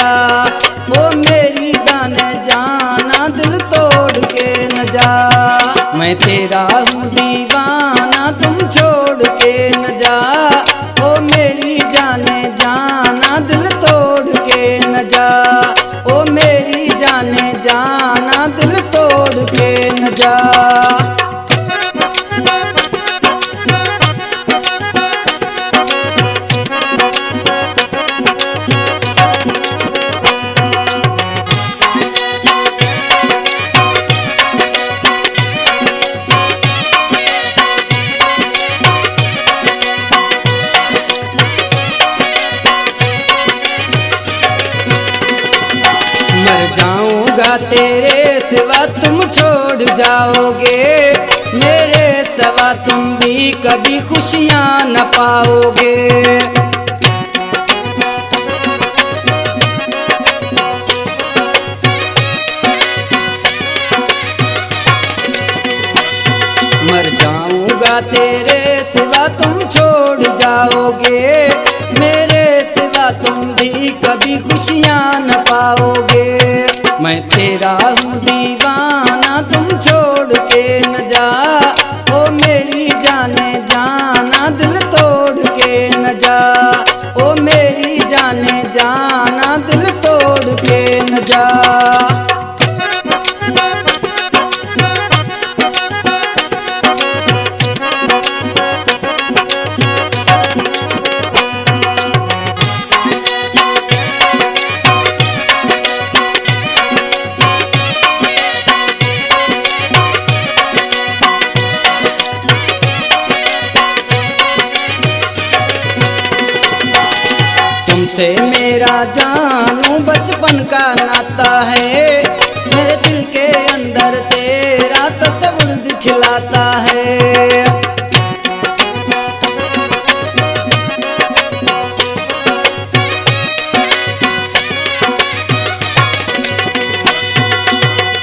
जा ओ मेरी जाने जाना, दिल तोड़ के न जा। मैं तेरा हूँ दीवाना, तुम छोड़ के न जा। ओ मेरी जाने जाना, दिल तोड़ के न जा। ओ मेरी जाने जाना, दिल तोड़ के न जा। जाऊँगा तेरे सिवा तुम छोड़ जाओगे। मेरे सिवा तुम भी कभी खुशियाँ न पाओगे। मर जाऊँगा तेरे सिवा तुम छोड़ जाओगे। मेरे सिवा तुम भी कभी खुशियाँ न पाओगे। मैं तेरा हूँ दीवाना, तुम छोड़ के न जा। ओ मेरी जाने जाना, दिल तोड़ के न जा। ओ मेरी जाने जाना, दिल तोड़ के न जा। तुमसे मेरा जानू बचपन का नाता है। मेरे दिल के अंदर तेरा तस्वुर दिखलाता है।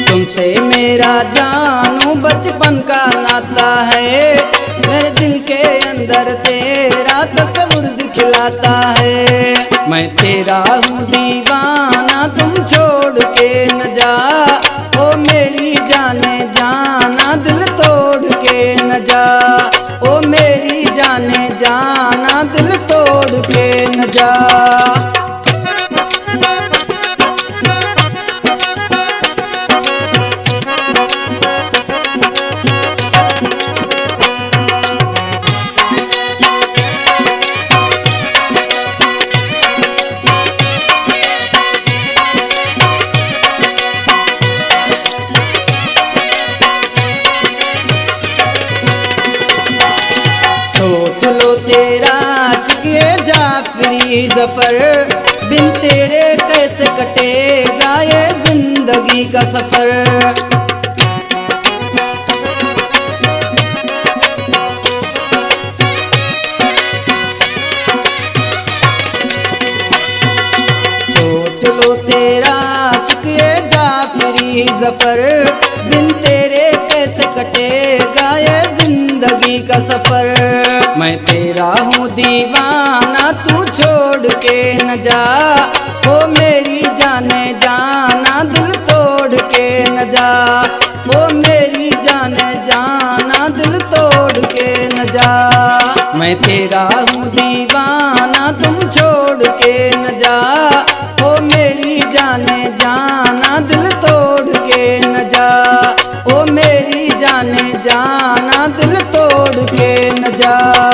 तुमसे मेरा जानू बचपन का नाता है। मेरे दिल के अंदर तेरा तस्वुर दिखलाता है। मैं तेरा हूँ दीवाना, तुम छोड़ के न जा। ओ मेरी जाने जाना, दिल तोड़ के न जा। ओ मेरी जाने जाना, दिल तोड़ के न जा। तेरा शिके जाफरी ज़फ़र। बिन तेरे कैसे कटेगा ये ज़िंदगी का सफ़र? जाफरी बिन तेरे कैसे कटेगा ये का सफ़र। मैं तेरा हूँ दीवाना, तू छोड़ के न जा। ओ मेरी जाने जाना, दिल तोड़ के न जा। ओ मेरी जाने जाना, दिल तोड़ के न जा। मैं तेरा हूँ दीवाना, तुम छोड़ के न जा। ओ मेरी जाने जाना, दिल तोड़ के न जा। ओ मेरी जाने जाना जा